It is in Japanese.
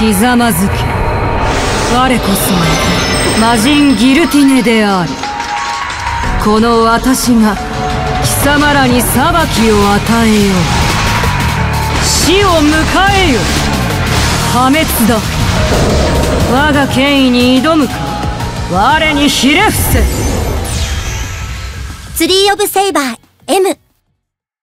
ひざまずけ。我こそは魔人ギルティネである。この私が貴様らに裁きを与えよう。死を迎えよ。破滅だ。我が権威に挑むか。我にひれ伏せ。ツリー・オブ・セイバー M